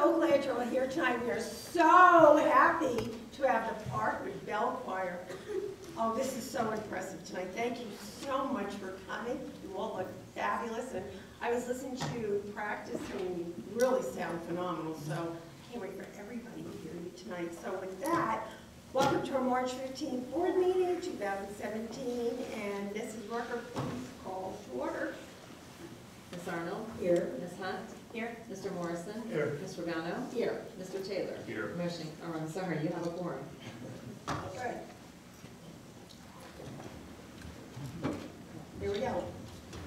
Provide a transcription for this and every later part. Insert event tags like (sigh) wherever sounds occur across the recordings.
so glad you're all here tonight. We are so happy to have the Parkwood Bell Choir. Oh, this is so impressive tonight. Thank you so much for coming. You all look fabulous, and I was listening to you practice, and you really sound phenomenal, so I can't wait for everybody to hear you tonight. So with that, welcome to our March 15th board meeting, 2017, and Mrs. Rucker, please call to order. Ms. Arnold? Here. Ms. Hunt? Here. Mr. Morrison? Here. Ms. Regano? Here. Mr. Taylor? Here. Motion, oh, I'm sorry, you have a quorum. Okay. Here we go.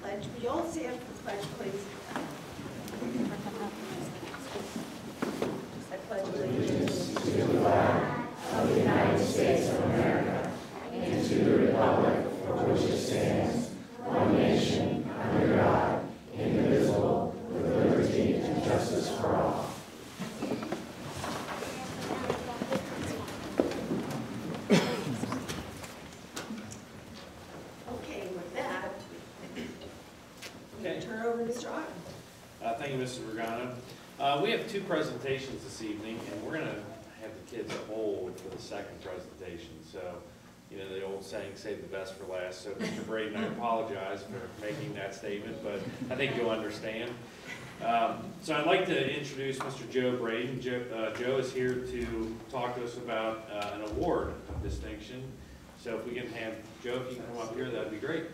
Pledge, we all stand for pledge, please. I pledge allegiance. Okay, with that, Okay. turn over to Mr. Otten. Uh, Thank you, Mr. Regano. Uh, We have two presentations this evening, and we're going to have the kids hold for the second presentation. So, you know, the old saying, save the best for last. So, Mr. Braden, I apologize for making that statement, but I think you'll understand. Um, So I'd like to introduce Mr. Joe Braden. Joe uh, Joe is here to talk to us about uh, an award of distinction. So if we can have, Joe, if you can come up here, that'd be great.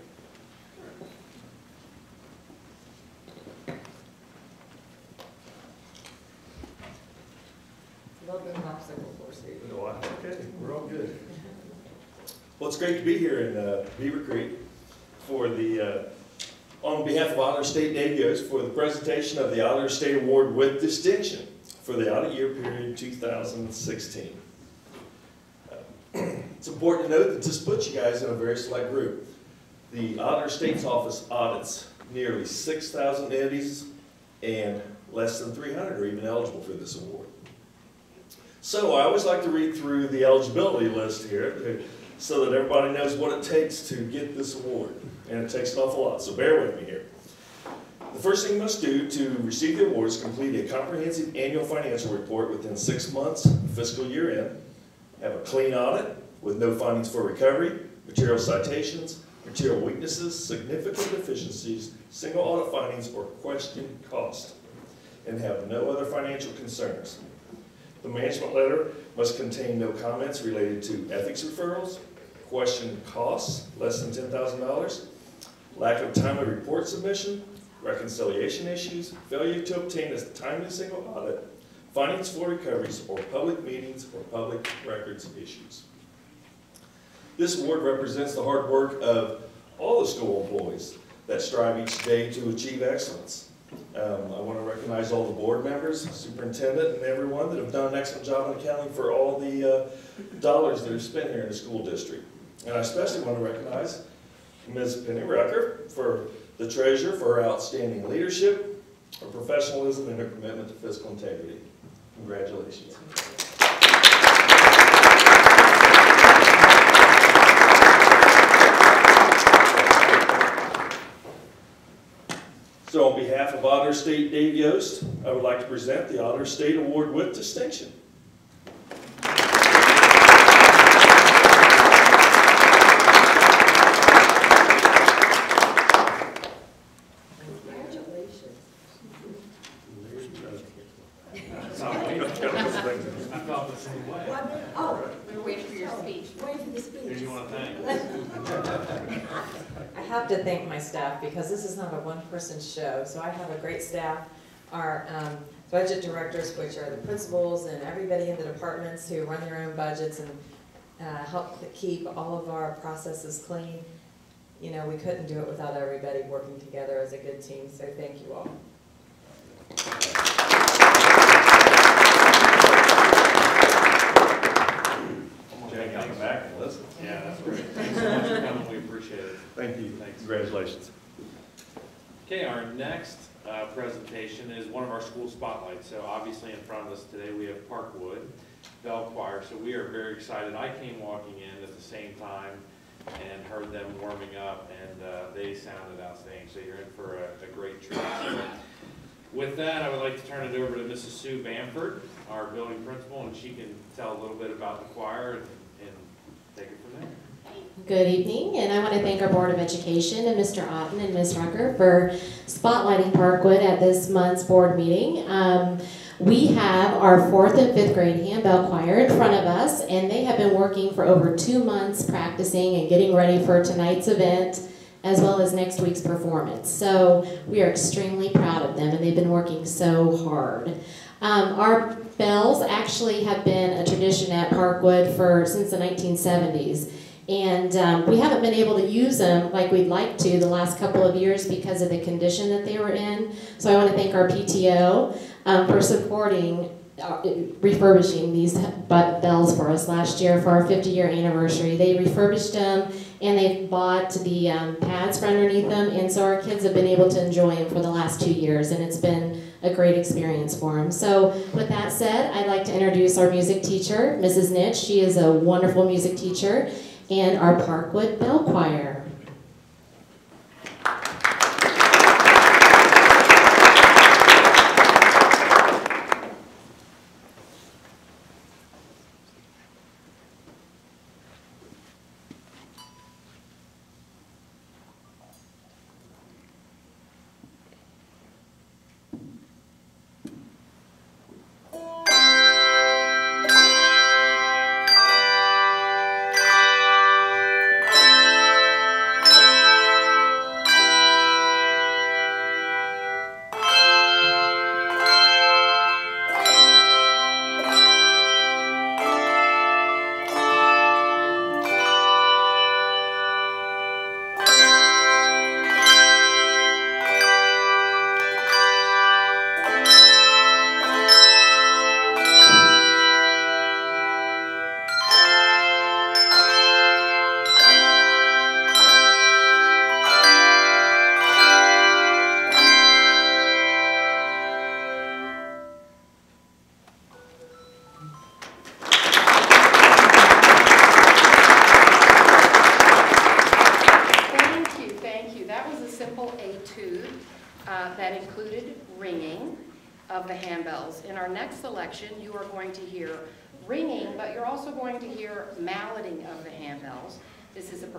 Love the popsicle course here. No, I- Okay, we're all good. Well, it's great to be here in uh, Beavercreek for the, uh, on behalf of Auditor State Dave Yost, for the presentation of the Auditor State Award with Distinction for the audit year period 2016. Uh, (clears throat) It's important to note that this puts you guys in a very select group. The Auditor State's Office audits nearly 6,000 entities, and less than 300 are even eligible for this award. So I always like to read through the eligibility list here so that everybody knows what it takes to get this award. And it takes an awful lot, so bear with me here. The first thing you must do to receive the award is complete a comprehensive annual financial report within six months fiscal year end. Have a clean audit with no findings for recovery, material citations, material weaknesses, significant deficiencies, single audit findings, or question cost. And have no other financial concerns. The management letter must contain no comments related to ethics referrals, question costs less than ten thousand dollars, lack of timely report submission, reconciliation issues, failure to obtain a timely single audit, findings for recoveries, or public meetings or public records issues. This award represents the hard work of all the school employees that strive each day to achieve excellence. Um, I want to recognize all the board members, superintendent, and everyone that have done an excellent job in accounting for all the uh, dollars that are spent here in the school district. And I especially want to recognize Ms. Penny Rucker for the treasurer for her outstanding leadership, her professionalism, and her commitment to fiscal integrity. Congratulations. So on behalf of Auditor State Dave Yost, I would like to present the Auditor State Award with distinction. Congratulations. I felt the same way. One minute- Oh, We were waiting for your speech. wait for the speech. Who do you want to thank? I have to thank my staff because this is not a one-person show, so I have a great staff. Our um, budget directors, which are the principals and everybody in the departments who run their own budgets and uh, help keep all of our processes clean. You know, we couldn't do it without everybody working together as a good team, so thank you all. Jay, come back and listen. Yeah, that's great. Thanks so much for coming, we appreciate it. Thank you. Thanks. Congratulations. Okay, our next uh, presentation is one of our school spotlights. So obviously in front of us today, we have Parkwood Bell Choir. So we are very excited. I came walking in at the same time and heard them warming up, and uh, they sounded outstanding. So you're in for a a great treat. With that, I would like to turn it over to Mrs. Sue Bamford, our building principal, and she can tell a little bit about the choir and, and take it from there. Good evening, and I want to thank our Board of Education and Mr. Otten and Ms. Rucker for spotlighting Parkwood at this month's board meeting. Um, we have our fourth and fifth grade handbell choir in front of us, and they have been working for over two months practicing and getting ready for tonight's event as well as next week's performance. So we are extremely proud of them, and they've been working so hard. Um, our bells actually have been a tradition at Parkwood for since the 1970s. And um, we haven't been able to use them like we'd like to the last couple of years because of the condition that they were in. So I want to thank our PTO um, for supporting uh, refurbishing these bells for us last year for our 50 year anniversary. They refurbished them and they bought the um, pads for underneath them, and so our kids have been able to enjoy them for the last two years, and it's been a great experience for them. So, with that said, I'd like to introduce our music teacher, Mrs. Nitch. She is a wonderful music teacher, and our Parkwood Bell Choir.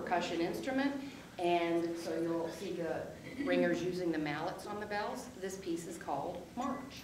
Percussion instrument, and so you'll see the ringers using the mallets on the bells. This piece is called March.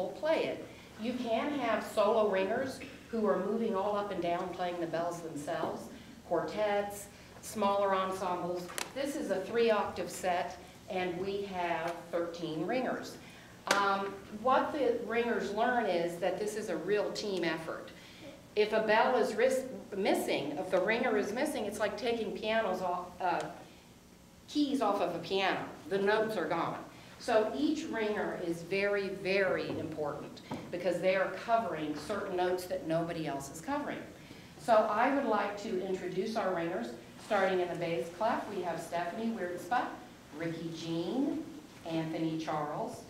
People play it. You can have solo ringers who are moving all up and down playing the bells themselves, quartets, smaller ensembles. This is a three octave set, and we have 13 ringers. Um, What the ringers learn is that this is a real team effort. If a bell is missing, if the ringer is missing, it's like taking pianos off, uh, keys off of a piano. The notes are gone. So each ringer is very, very important because they are covering certain notes that nobody else is covering. So I would like to introduce our ringers, starting in the bass clef. We have Stephanie Weirdspot, Ricky Jean, Anthony Charles,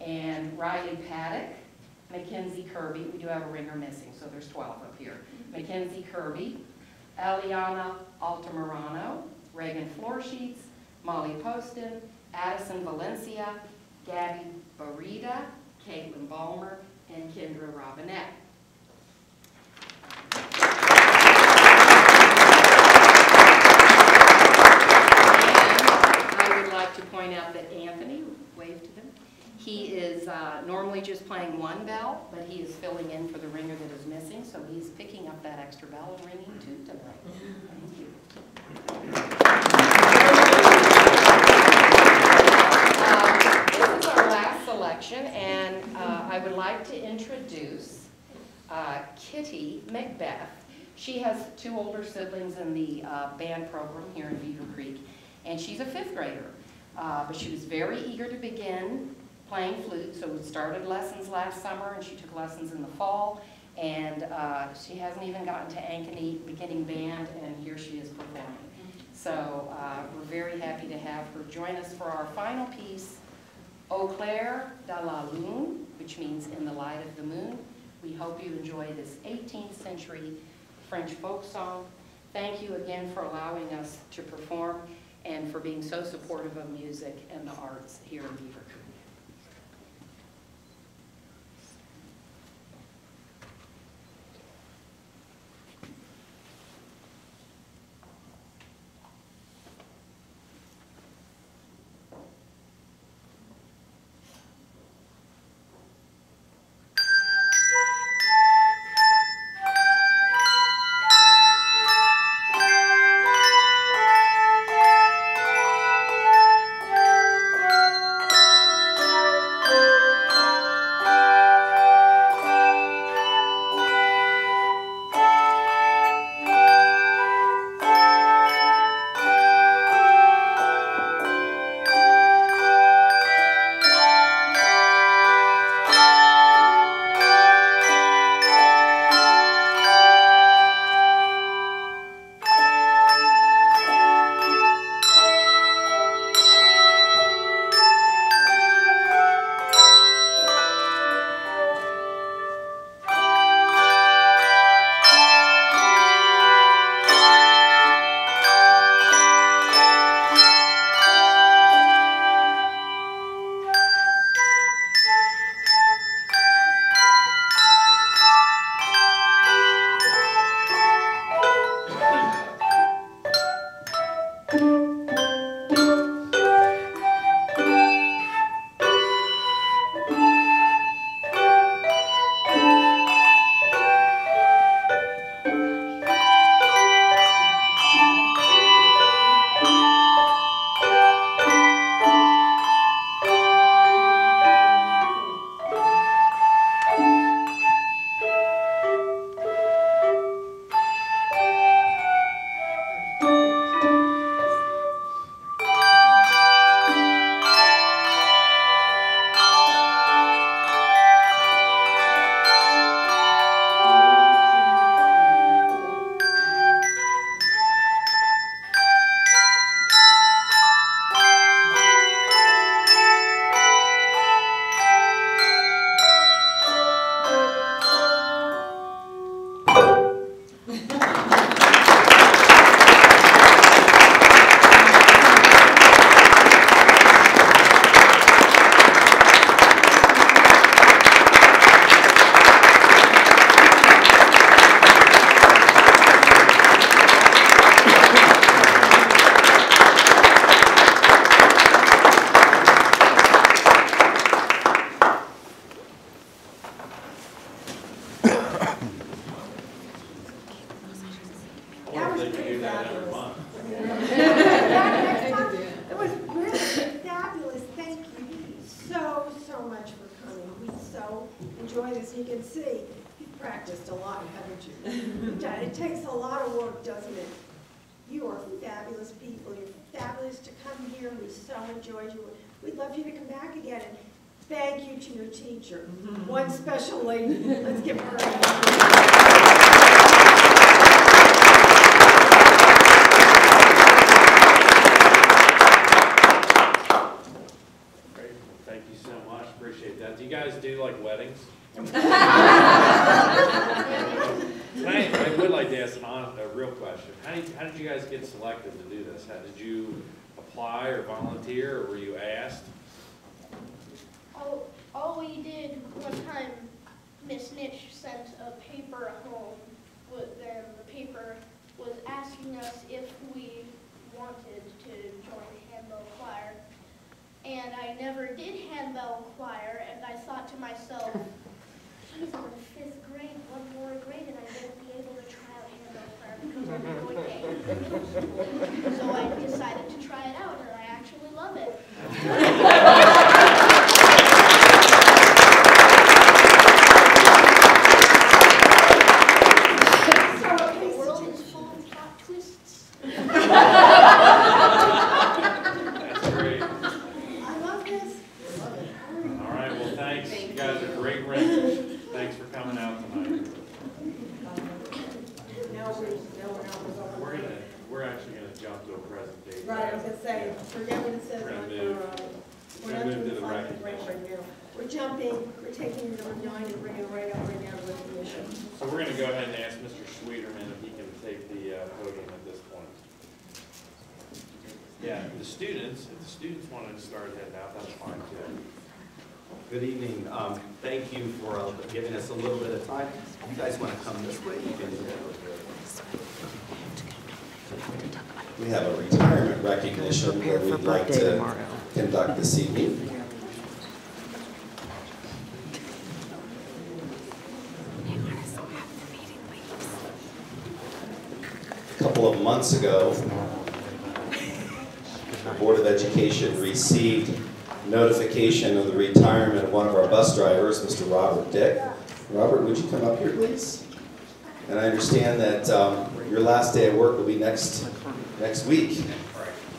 and Riley Paddock, Mackenzie Kirby. We do have a ringer missing, so there's 12 up here. Mackenzie Kirby, Eliana Altamirano, Reagan Florsheets, Molly Poston, Addison Valencia, Gabby Barita, Caitlin Balmer, and Kendra Robinette. And I would like to point out that Anthony, wave to them, he is uh, normally just playing one bell, but he is filling in for the ringer that is missing, so he's picking up that extra bell and ringing two tonight. Thank you. Uh, This is our last selection, and uh, I would like to introduce uh, Kitty Macbeth. She has two older siblings in the uh, band program here in Beaver Creek, and she's a fifth grader. Uh, But she was very eager to begin playing flute, so we started lessons last summer, and she took lessons in the fall, and uh, she hasn't even gotten to Ankeney beginning band, and here she is performing. So uh, we're very happy to have her join us for our final piece, Au clair de la lune, which means in the light of the moon. We hope you enjoy this 18th century French folk song. Thank you again for allowing us to perform and for being so supportive of music and the arts here in Beaver one special lady. Let's give her a hand. Great, thank you so much, appreciate that. Do you guys do like weddings? I, I would like to ask an honest, a real question. How did, how did you guys get selected to do this? How, did you apply or volunteer, or were you asked? All, all we did one time, Miss Nitch sent a paper home, with, then the paper was asking us if we wanted to join handbell choir. And I never did handbell choir, and I thought to myself, geez, I'm in fifth grade, one more grade, and I won't be able to try out handbell choir because I'm going A. So I decided to try it out, and I actually love it. So, okay, The world so is full of plot twists. That's great. I love this. I love it. All right, well, thanks. You guys are great ringers. Thanks for coming out tonight. Now we, now we're not. We're gonna, we're actually gonna jump to a presentation. Right, I was gonna say, forget what it says We're on gonna your, move- uh, we're we're not gonna doing move the to the flag and break recognition. right now. We're jumping, we're taking number nine and bringing it right up right now with the mission. So we're gonna go ahead and ask Mr. Schwederman if he can take the uh, podium at this point. Yeah, the students, if the students wanted to start heading out, that's fine too. Good evening. Um, Thank you for uh, giving us a little bit of time. You guys want to come this way? You can do We have a retirement recognition that we'd like to conduct this evening. A couple of months ago, the Board of Education received notification of the retirement of one of our bus drivers, Mr. Robert Dick. Robert, would you come up here, please? And I understand that um, your last day of work will be next, next week,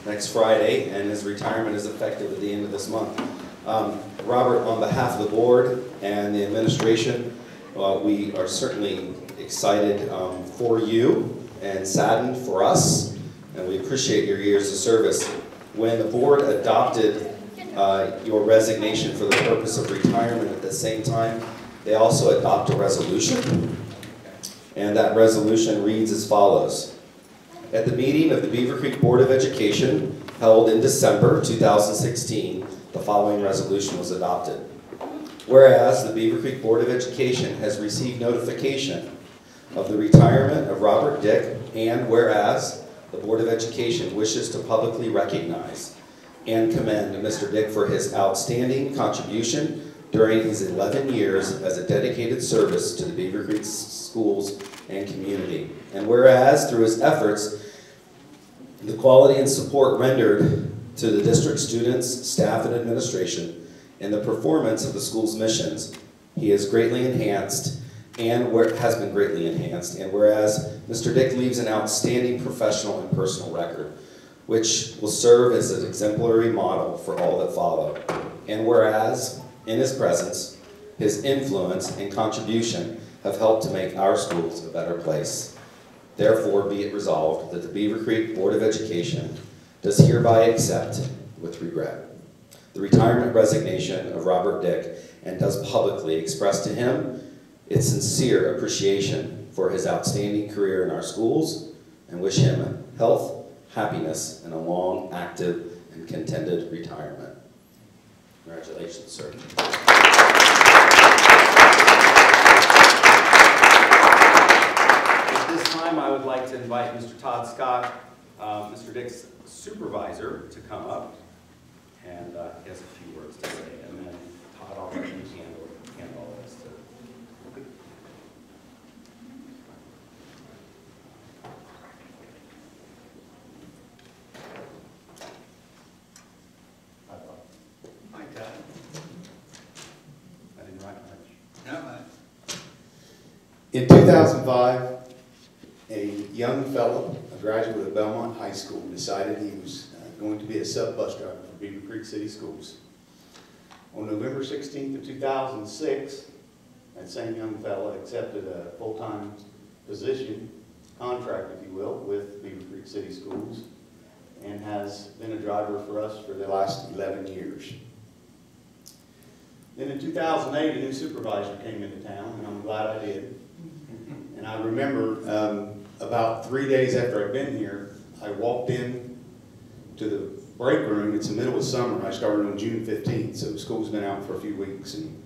next Friday, and his retirement is effective at the end of this month. Um, Robert, on behalf of the board and the administration, uh, we are certainly excited um, for you and saddened for us, and we appreciate your years of service. When the board adopted uh, your resignation for the purpose of retirement at the same time, they also adopt a resolution. And that resolution reads as follows. At the meeting of the Beavercreek Board of Education held in December 2016, the following resolution was adopted. Whereas the Beavercreek Board of Education has received notification of the retirement of Robert Dick, and whereas the Board of Education wishes to publicly recognize and commend Mr. Dick for his outstanding contribution during his 11 years as a dedicated service to the Beavercreek schools and community. And whereas through his efforts, the quality and support rendered to the district students, staff, and administration in the performance of the school's missions, he has greatly enhanced and where, has been greatly enhanced. And whereas Mr. Dick leaves an outstanding professional and personal record, which will serve as an exemplary model for all that follow. And whereas, in his presence, his influence and contribution have helped to make our schools a better place. Therefore, be it resolved that the Beavercreek Board of Education does hereby accept, with regret, the retirement resignation of Robert Dick and does publicly express to him its sincere appreciation for his outstanding career in our schools and wish him health, happiness, and a long, active, and contented retirement. Congratulations, sir. At this time, I would like to invite Mr. Todd Scott, uh, Mr. Dick's supervisor, to come up. And uh, he has a few words to say. And then Todd, I'll let you handle, handle all this too. Hi, Todd. I didn't recognize you. In 2005, a young fellow, a graduate of Belmont High School, decided he was uh, going to be a sub-bus driver for Beavercreek City Schools. On November 16th of 2006, that same young fellow accepted a full-time position, contract if you will, with Beavercreek City Schools, and has been a driver for us for the last 11 years. Then in 2008, a new supervisor came into town, and I'm glad I did. And I remember um, about three days after I'd been here, I walked in to the break room. It's the middle of summer. I started on June 15th, so school's been out for a few weeks. And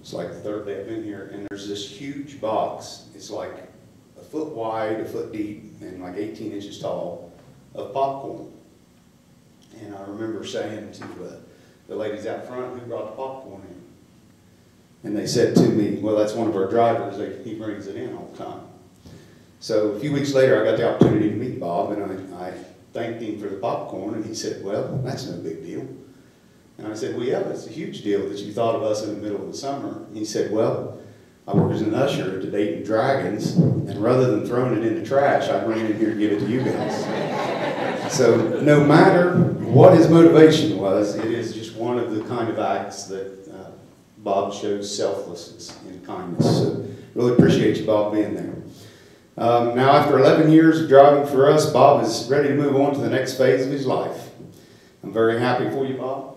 it's like the third day I've been here. And there's this huge box. It's like a foot wide, a foot deep, and like 18 inches tall of popcorn. And I remember saying to uh, the ladies out front, who brought the popcorn in? And they said to me, well, that's one of our drivers. He brings it in all the time. So a few weeks later, I got the opportunity to meet Bob, and I, I thanked him for the popcorn, and he said, well, that's no big deal. And I said, well, yeah, it's a huge deal that you thought of us in the middle of the summer. And he said, well, I work as an usher at the Dayton Dragons, and rather than throwing it in the trash, I bring it in here and give it to you guys. so no matter what his motivation was, it is just one of the kind of acts that uh, Bob shows selflessness and kindness. So really appreciate you, Bob, being there. Um, now, after 11 years of driving for us, Bob is ready to move on to the next phase of his life. I'm very happy for you, Bob,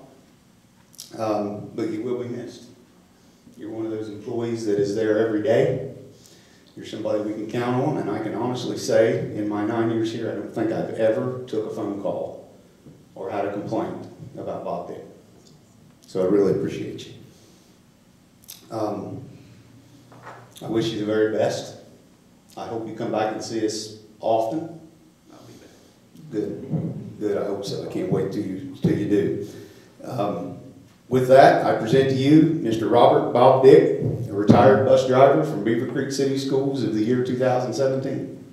um, but you will be missed. You're one of those employees that is there every day. You're somebody we can count on, and I can honestly say, in my nine years here, I don't think I've ever took a phone call or had a complaint about Bob Dick. So I really appreciate you. Um, I wish you the very best. I hope you come back and see us often. I'll be back. Good, good, I hope so. I can't wait till you, till you do. Um, With that, I present to you Mr. Robert Bob Dick, a retired bus driver from Beavercreek City Schools of the year 2017.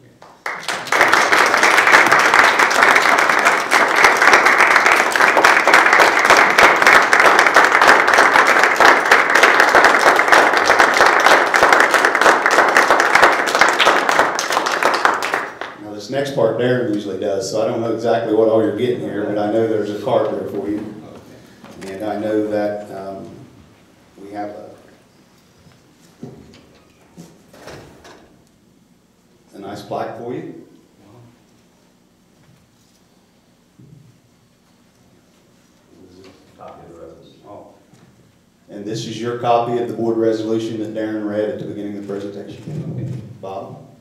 Next part Darren usually does, so I don't know exactly what all you're getting here, but I know there's a card there for you. And I know that um, we have a a nice plaque for you. Copy of the resolution. Oh. And this is your copy of the board resolution that Darren read at the beginning of the presentation. Bob,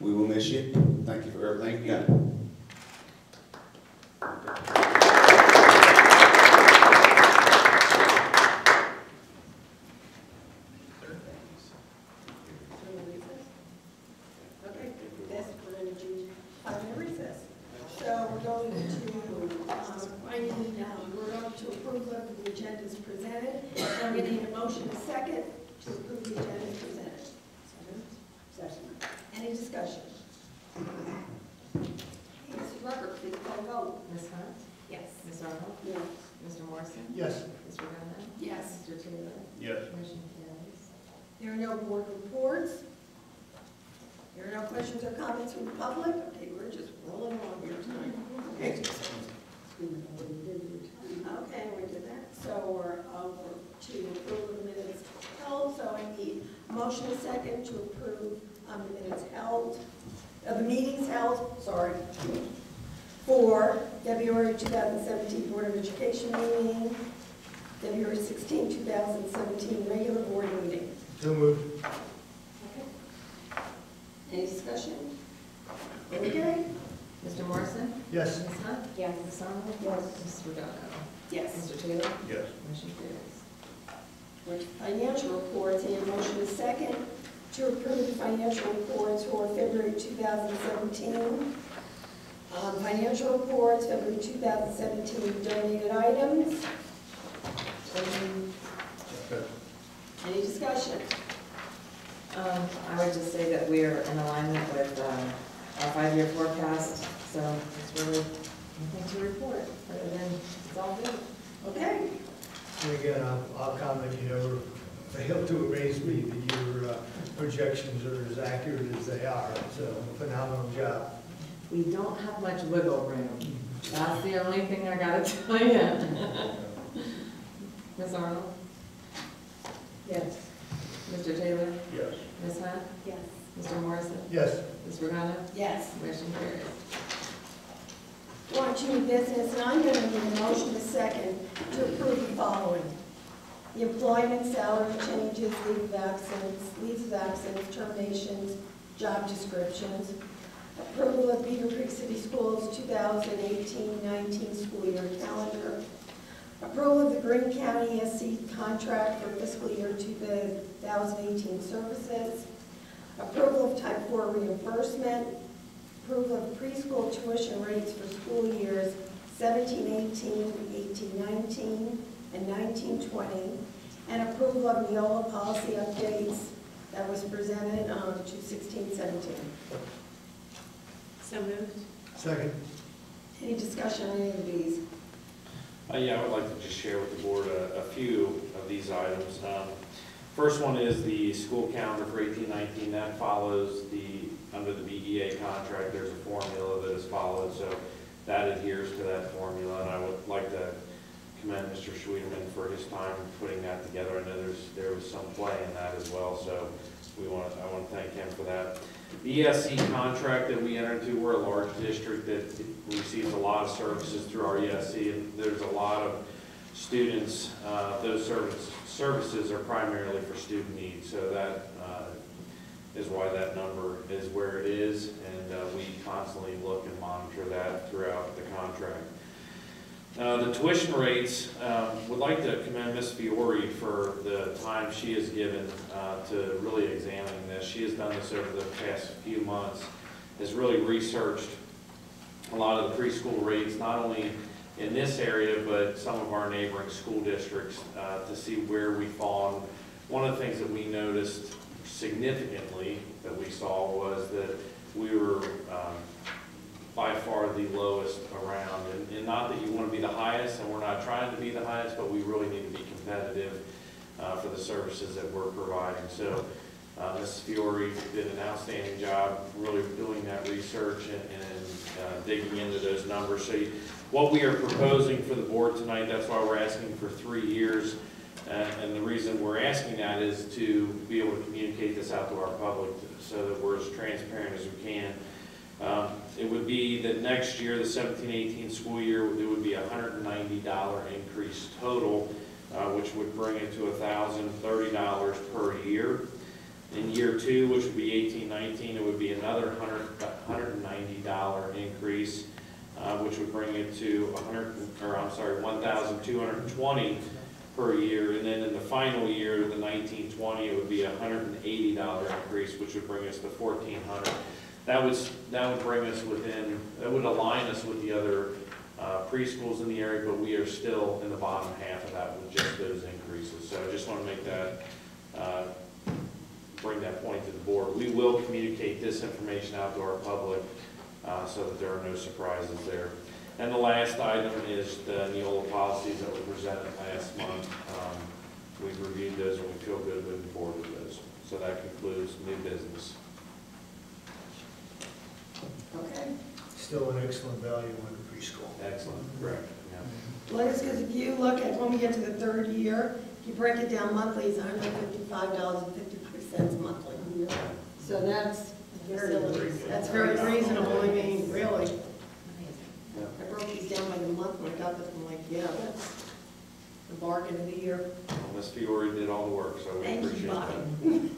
we will miss you. Thank you for everything you've done. Okay, this, we're going to do five-minute recess. So we're going to, um, I need, um, we're going to approve of the agenda as presented. I'm going to need a motion and a second to approve the agenda as presented. Second. Any discussion? Mrs. Rucker, please call the roll. Ms. Hunt? Yes. Ms. Arnold? Yes. Mr. Morrison? Yes. Mr. Gunn? Yes. Mr. Taylor? Yes. Motion carries. There are no board reports. There are no questions or comments from the public. Okay, we're just rolling along here tonight. Okay, Okay, we did that. So we're over to approve the minutes held, so I need motion and second to approve um, the minutes held, uh, the meetings held, sorry, for February 2017 Board of Education meeting, February 16, 2017 regular board meeting. So moved. Okay. Any discussion? Okay. Mr. Morrison? Yes. Ms. Hunt? Yes. Ms. Arnold? Yes. Mr. Gunn? Yes. Mr. Taylor? Yes. Motion carries. We're to Financial reports, and motion is second to approve the financial reports for February 2017. Um, Financial reports, February 2017 donated items. Any discussion? Um, I would just say that we are in alignment with, um, our five-year forecast, so it's really nothing to report, other than it's all good. Okay. And again, I'll, I'll comment, you know, we're fail to amaze me that your uh, projections are as accurate as they are. It's a phenomenal job. We don't have much wiggle room. That's the only thing I gotta (laughs) tell you. (laughs) Ms. Arnold? Yes. Mr. Taylor? Yes. Ms. Hunt? Yes. Mr. Morrison? Yes, Ms. Regano? Yes. Motion carries. Watching business, and I'm gonna need a motion a second to approve the following. The employment, salary changes, leave of absence, leaves of absence, terminations, job descriptions. Approval of Beavercreek City Schools 2018-19 school year calendar. Approval of the Greene County SC contract for fiscal year 2018 services. Approval of type 4 reimbursement. Approval of preschool tuition rates for school years 17-18, 18-19, and 19-20. And approval of Neola policy updates that was presented on to 16-17. So moved. second. Any discussion on any of these? Uh, yeah, I would like to just share with the board a, a few of these items. Um, First one is the school calendar for eighteen nineteen, that follows the, under the BEA contract, there's a formula that is followed, so that adheres to that formula, and I would like to commend Mr. Schwedeman for his time putting that together. I know there's, there was some play in that as well, so we want, I want to thank him for that. The ESC contract that we entered into, we're a large district that receives a lot of services through our ESC, and there's a lot of students, uh, those services, services are primarily for student needs, so that uh, is why that number is where it is, and uh, we constantly look and monitor that throughout the contract. Uh, The tuition rates, um, would like to commend Ms. Fiore for the time she has given uh, to really examining this. She has done this over the past few months, has really researched a lot of the preschool rates, not only in this area, but some of our neighboring school districts, uh, to see where we fall. One of the things that we noticed significantly that we saw was that we were um, by far the lowest around. And- And not that you want to be the highest, and we're not trying to be the highest, but we really need to be competitive uh, for the services that we're providing. So uh, Mrs. Fiore did an outstanding job really doing that research and and, uh, digging into those numbers. So you- what we are proposing for the board tonight, that's why we're asking for three years. And and the reason we're asking that is to be able to communicate this out to our public so that we're as transparent as we can. Um, It would be that next year, the 17-18 school year, it would be a $190 increase total, uh, which would bring it to $1,030 per year. In year two, which would be 18-19, it would be another 100 $190 increase, uh, which would bring it to 100, or I'm sorry, 1,220 per year. And then in the final year, the 19-20, it would be a $180 increase, which would bring us to 1,400. That was, that would bring us within, that would align us with the other uh, preschools in the area, but we are still in the bottom half of that with just those increases. So I just want to make that, uh, bring that point to the board. We will communicate this information out to our public uh, so that there are no surprises there. And the last item is the Neola policies that were presented last month. Um, We've reviewed those and we feel good moving forward with those. So that concludes new business. Okay. Still an excellent value in the preschool. Excellent, mm-hmm. correct, yeah. Well, it's because if you look at, when we get to the third year, if you break it down monthly, it's hundred and fifty-five dollars and fifty-three cents monthly. So that's very, that's very reasonable, I mean, really. I broke these down by the month when I got this, I'm like, yeah, that's the bargain of the year. Well, Ms. Fiore did all the work, so we Thank you, appreciate that. Bobby.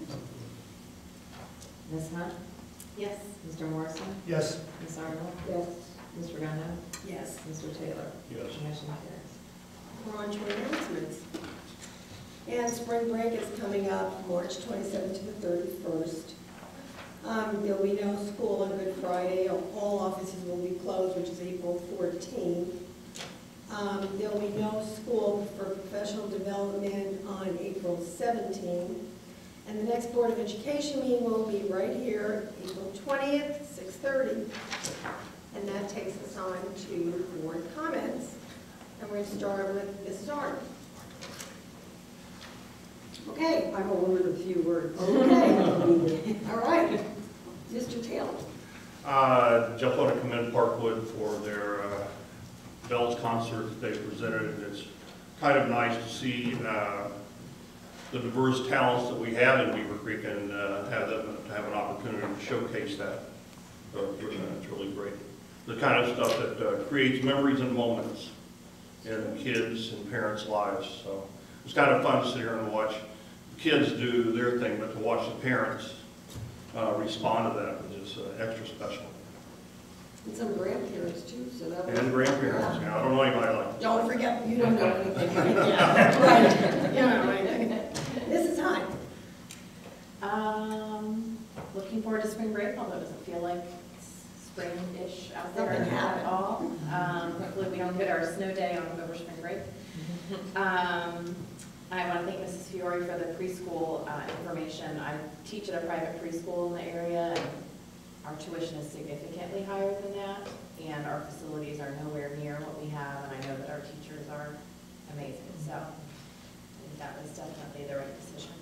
(laughs) Ms. Hunt? Yes. Mr. Morrison? Yes, Ms. Arnold? Yes. Ms. Regano? Yes. Mr. Taylor? Yes. Motion carries. We're on to announcements. And spring break is coming up, March 27th to the 31st. Um, There'll be no school on Good Friday. All offices will be closed, which is April 14th. Um, There'll be no school for professional development on April 17th. And the next Board of Education meeting will be right here, April 20th, 6:30. And that takes us on to board comments. And we're going to start with Mrs. Arnold. Okay, I'm a woman of few words. Okay, (laughs) all right. Mr. Taylor. Uh, Just want to commend Parkwood for their uh, Bells concert that they presented. And It's kind of nice to see uh, the diverse talents that we have in Beavercreek and uh, have them, to have an opportunity to showcase that. So It's really great. The kind of stuff that uh, creates memories and moments in kids' and parents' lives. So it's kind of fun to sit here and watch kids do their thing, but to watch the parents uh, respond to that was just uh, extra special. And some grandparents too, so that. And grandparents, yeah, I don't know anybody like Don't forget, you don't know anything. (laughs) Yeah, Right, you don't know anything. Mrs. Hine. Um, looking forward to spring break, although it doesn't feel like spring-ish out there at happened. all. Um, hopefully we don't get our snow day on over spring break. (laughs) Um, I want to thank Mrs. Fiore for the preschool, uh, information. I teach at a private preschool in the area, and our tuition is significantly higher than that, and our facilities are nowhere near what we have, and I know that our teachers are amazing, so I think that was definitely the right decision.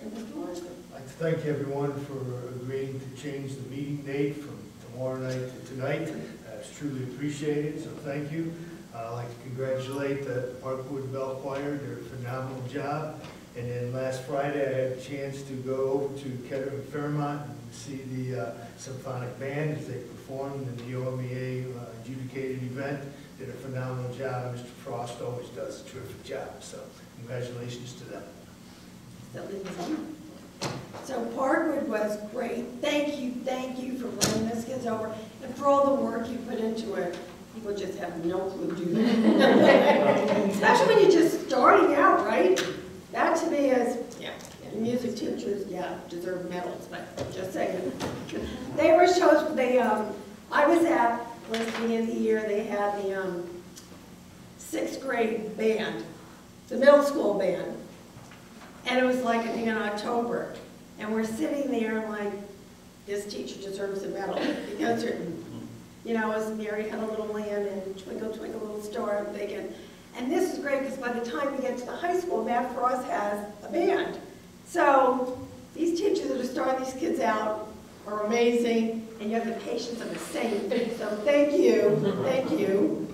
I'd like to thank everyone for agreeing to change the meeting date from tomorrow night to tonight. That's truly appreciated, so thank you. I'd like to congratulate the Parkwood Bell Choir, a phenomenal job. And then last Friday, I had a chance to go over to Kettering Fairmont and see the uh, symphonic band as they performed in the OMEA uh, adjudicated event. Did a phenomenal job. Mr. Frost always does a terrific job, so congratulations to them. So Lindsay. So Parkwood was great. Thank you, thank you for bringing those kids over and for all the work you put into it. People just have no clue, do they? (laughs) Especially when you're just starting out, right? That to me is, yeah, music teachers, yeah, deserve medals, but just saying. They were shows, they, um, I was at, was the end of the year, they had the, um, sixth grade band, the middle school band. And it was like, in October, and we're sitting there and like, this teacher deserves a medal, because her, you know, as Mary had a little lamb and twinkle, twinkle, little star, I'm thinking, and this is great, because by the time we get to the high school, Matt Frost has a band. So, these teachers that are starting these kids out are amazing, and you have the patience of a saint, so thank you, thank you.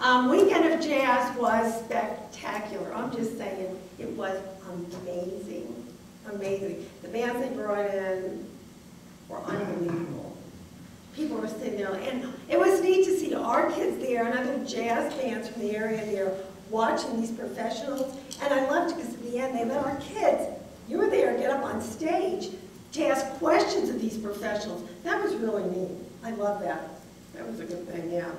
Um, Weekend of Jazz was spectacular, I'm just saying, it was amazing, amazing. The bands they brought in were unbelievable. People were sitting there, and it was neat to see our kids there and other jazz bands from the area there watching these professionals. And I loved it because at the end, they let our kids, you were there, get up on stage to ask questions of these professionals. That was really neat. I love that. That was a good thing, yeah.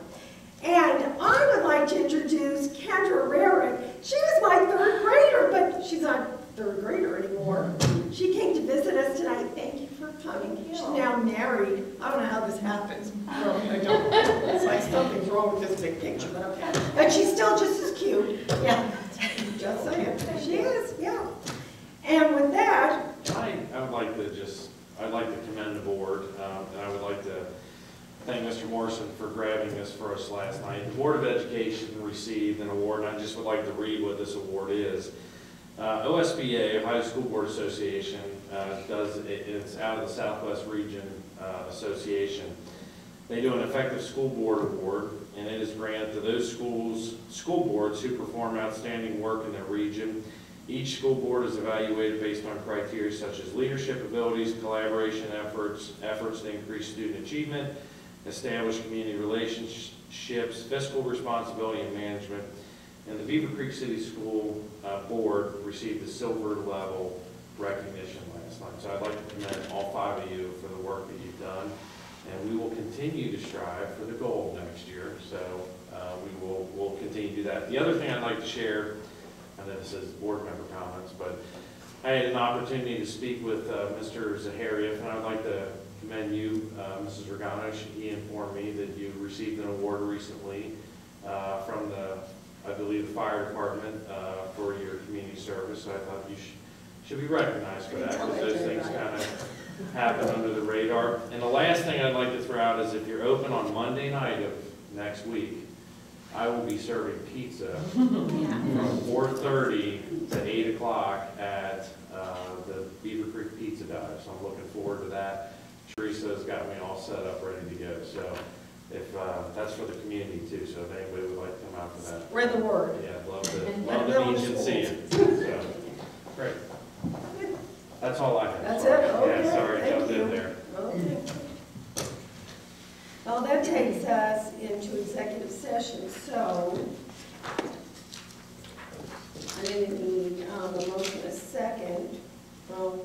And I would like to introduce Kendra Rarick. She was my third grader, but she's not third grader anymore. She came to visit us tonight. Thank you for coming. She's now married. I don't know how this happens. Really, I don't. It's like something's wrong with this big picture, but okay. But she's still just as cute. Yeah, just saying. She is, yeah. And with that, I, I would like to just, I'd like to commend the board, um, and I would like to thank Mr. Morrison for grabbing this for us last night. The Board of Education received an award, and I just would like to read what this award is. Uh, OSBA, Ohio School Board Association, uh, does, it- it's out of the Southwest Region uh, Association. They do an effective school board award, and it is granted to those schools, school boards who perform outstanding work in their region. Each school board is evaluated based on criteria such as leadership abilities, collaboration efforts, efforts to increase student achievement, establish community relationships, fiscal responsibility, and management. And the Beavercreek City School uh, Board received the silver level recognition last night. So I'd like to commend all five of you for the work that you've done. And we will continue to strive for the goal next year. So uh, we will, we'll continue to do that. The other thing I'd like to share, and then this is board member comments, but I had an opportunity to speak with uh, Mr. Zaharieff, and I'd like to you, uh, Mrs. Regano. He informed me that you received an award recently uh, from the, I believe, the fire department uh, for your community service. So I thought you should, should be recognized for that, because those things kind of happen under the radar. And the last thing I'd like to throw out is if you're open on Monday night of next week, I will be serving pizza (laughs) from four thirty to eight o'clock at, uh, the Beavercreek Pizza Dive. So I'm looking forward to that. Teresa's got me all set up, ready to go, so if, uh, that's for the community too, so if anybody would like to come out for that. Spread the word. Yeah, I'd love to, And love let to meet you and see you, so, (laughs) great. That's all I have. That's Sorry. it? Okay, Yeah, sorry, I thank jumped you. in there. Okay. Well, that takes us into executive session, so I didn't need um, a motion a second. Um,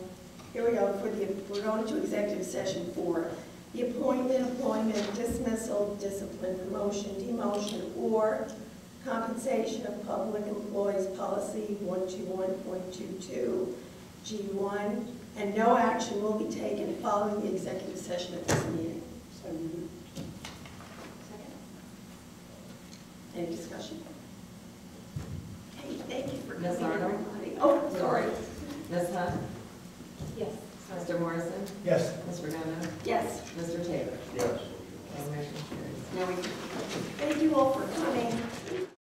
Here we go, for the, we're going to executive session for the appointment, employment, dismissal, discipline, promotion, demotion, or compensation of public employees, policy 121.22, G1, and no action will be taken following the executive session at this meeting. So moved. Any discussion? Okay, thank you for coming, Arnold? everybody. Oh, sorry. Ms. Hunt? Mr. Morrison? Yes. Ms. Redondo. Yes. Mr. Taylor? Yes. That motion carries. Now we Thank you all for coming.